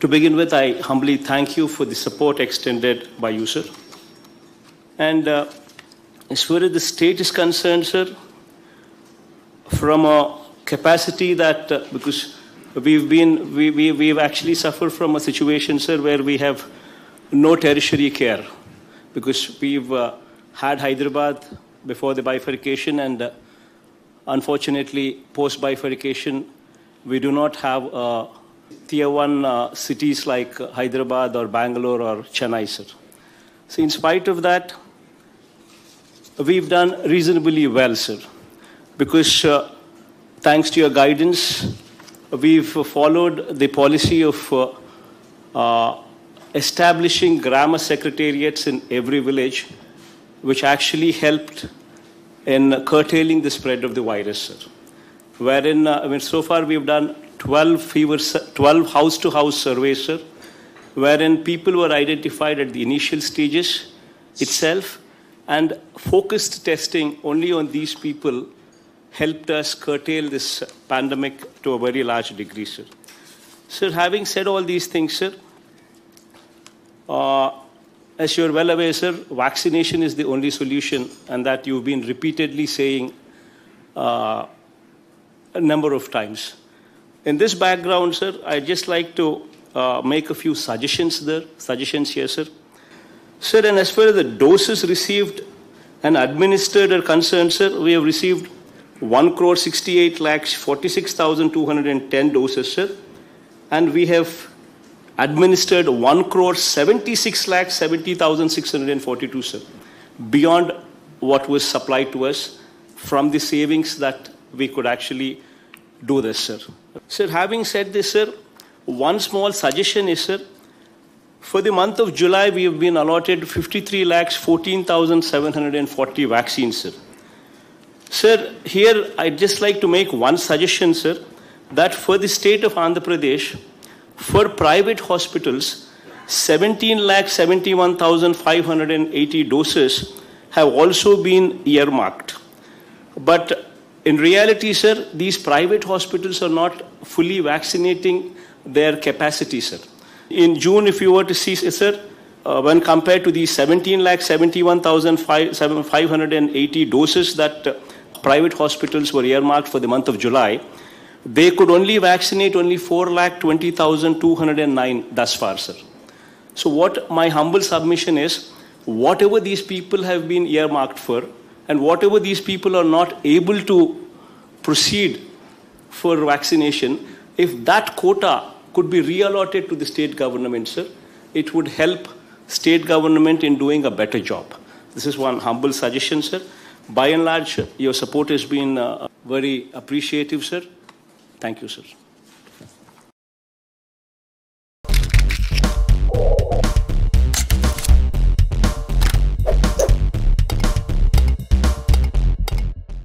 To begin with, I humbly thank you for the support extended by you, sir. And uh, as far as the state is concerned, sir, from a capacity that, uh, because we've been, we, we, we've actually suffered from a situation, sir, where we have no tertiary care because we've uh, had Hyderabad before the bifurcation and uh, unfortunately post bifurcation we do not have uh, tier one uh, cities like Hyderabad or Bangalore or Chennai, sir. So in spite of that, we've done reasonably well, sir, because uh, thanks to your guidance, we've followed the policy of uh, uh, establishing grama secretariats in every village, which actually helped in curtailing the spread of the virus, sir. Wherein, uh, I mean, so far we've done 12 fever, 12 house-to-house surveys, sir, wherein people were identified at the initial stages itself, and focused testing only on these people helped us curtail this pandemic to a very large degree, sir. Sir, having said all these things, sir, uh, as you're well aware, sir, vaccination is the only solution, and that you've been repeatedly saying uh, a number of times. In this background, sir, I'd just like to uh, make a few suggestions there, suggestions here, sir. Sir, and as far as the doses received and administered are concerned, sir, we have received 1 crore 68 lakhs 46,210 doses, sir, and we have administered 1 crore 76 lakh 70,642, sir, beyond what was supplied to us from the savings that we could actually do this, sir. Sir, having said this, sir, one small suggestion is, sir, for the month of July, we have been allotted 53 lakhs 14,740 vaccines, sir. Sir, here I'd just like to make one suggestion, sir, that for the state of Andhra Pradesh, for private hospitals, 17 lakh 71,580 doses have also been earmarked. But in reality, sir, these private hospitals are not fully vaccinating their capacity, sir. In June, if you were to see, sir, uh, when compared to the 17 lakh 71,580 doses that uh, private hospitals were earmarked for the month of July, they could only vaccinate only 4 lakh 20,209 thus far, sir. So, what my humble submission is whatever these people have been earmarked for, and whatever these people are not able to proceed for vaccination, if that quota could be reallotted to the state government, sir, it would help state government in doing a better job. This is one humble suggestion, sir. By and large, your support has been uh, very appreciative, sir. Thank you, sir.